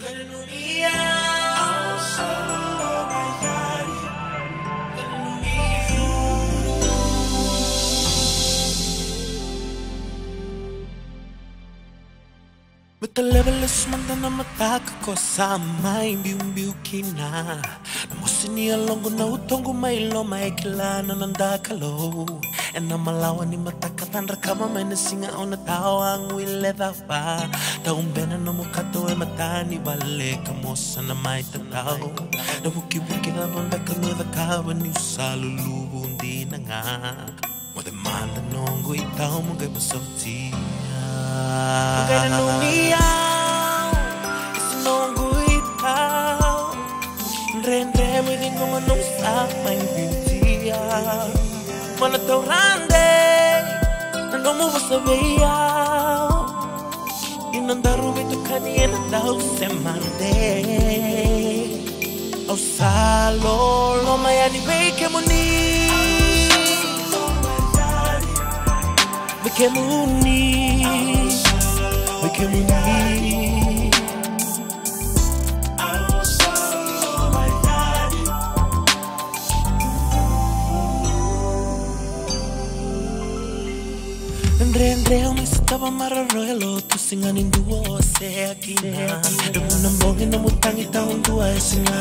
Hallelujah. Betalebeless manda na mataka ko sa may mbiu-mbiu kina. Namusini alongo na utongo mailo maikilana nandakalo. E na malawa ni mataka tandra kama may nasinga o na tao ang wileda pa. Taumbena na mukato e matani bale kamosa na may tataw Na wuki-wuki na banda kanuda kawa ni usalulubu hindi na nga. Mo demanda nongo itaw mo gay basoti Magana nung iyaw Isinonggo itaw Rendre mo din kung sa may beauty Manataw rande Nano mo ba sabiyaw Inandaro ito kanina daw se mande Au mayani Andre Andre ang estaba mararelo Tu singanin duo se akina Demo nambongi na mutangi taong dua singa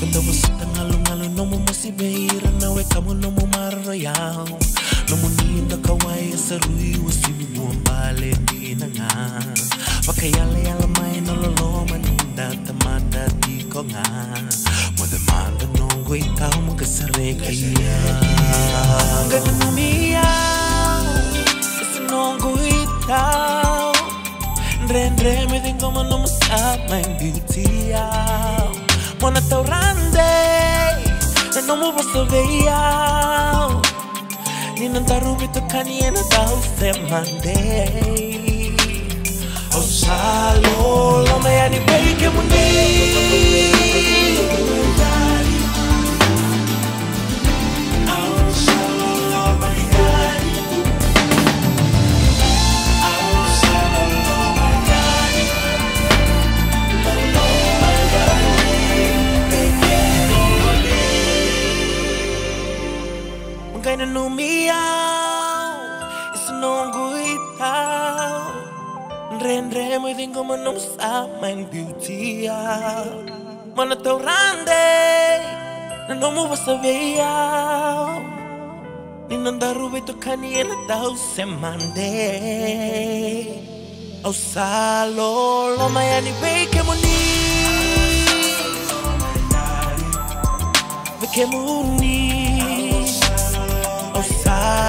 Ganda mo sa tangalo-ngalo no mo masibeira Na we kamo no mo mararayao No mo ni na kawai sa rui Wasibi mo ang bale di na nga Pakayala-yala may nololoma Ninda tamada di ko nga Mo demanda nunggu ikaw magkasare kaya Ganun umiyaw Kasi nunggu ikaw Rendre me din no masama en beauty Mona taurande Na no mo basta veyaw Ni nandarubi to kani na daw se mande. O salo lo me ani bake ni Magay na numiyaw Isinonggo itaw Rendre mo din ko manong sa my beauty Manataw rande Nano mo ba sabiyaw Ninandaru ito kanina daw se mande. Au salo lo mayani beke mo ni Beke mo ni Au